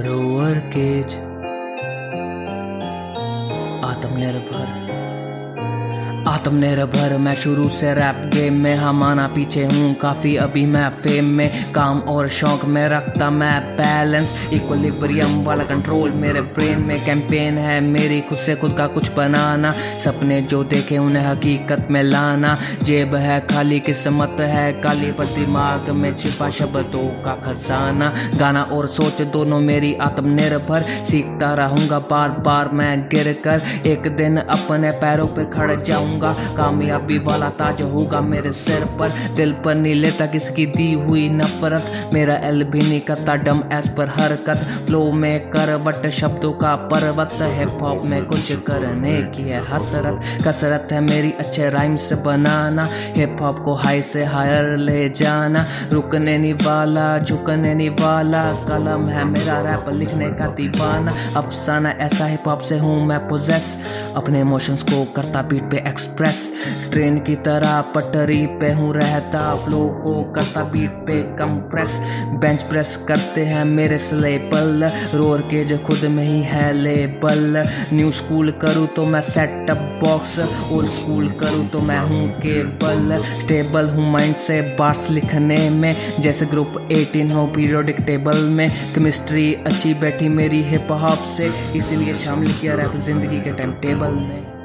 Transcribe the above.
Row or cage. आत्मनिर्भर आत्मनिर्भर मैं शुरू से रैप गेम में हम आना पीछे हूँ, काफ़ी अभी मैं फेम में। काम और शौक में रखता मैं बैलेंस इक्वलिब्रियम वाला कंट्रोल मेरे ब्रेन में। कैंपेन है मेरी खुद से खुद का कुछ बनाना, सपने जो देखे उन्हें हकीकत में लाना। जेब है खाली, किस्मत है काली, पर दिमाग में छिपा शब्दों का खजाना। गाना और सोच दोनों मेरी आत्मनिर्भर सीखता रहूँगा बार बार मैं गिर कर। एक दिन अपने पैरों पर खड़ जाऊँगा। रहूँगा कामयाबी वाला ताज होगा मेरे सिर पर। दिल पर नहीं लेता किसकी दी हुई नफरत। मेरा एल भी नहीं करता डम एस पर हरकत। फ्लो में करवट, शब्दों का पर्वत। हिप हॉप में कुछ करने की है हसरत। कसरत है मेरी, अच्छे राइम से बनाना। हिप हॉप को हाई से हायर ले जाना। रुकने नहीं वाला, झुकने नहीं वाला। कलम है मेरा रैप लिखने का दीवाना। अफसाना, ऐसा हिप हॉप से हूँ मैं पोजेस अपने इमोशंस को करता बीट पे एक्स एक्सप्रेस ट्रेन की तरह पटरी पे हूँ रहता फ्लो को करता बीट पे कंप्रेस बेंच प्रेस करते हैं मेरे स्लेबल रोर के जो खुद में ही है लेबल न्यू स्कूल करूँ तो मैं सेटअप बॉक्स ओल्ड स्कूल करूँ तो मैं हूँ केबल स्टेबल हूँ माइंड से बार्स लिखने में. जैसे ग्रुप 18 हो पीरियोडिक टेबल में. केमिस्ट्री अच्छी बैठी मेरी हिप हॉप से. इसीलिए शामिल किया रैप ज़िंदगी के टाइम टेबल में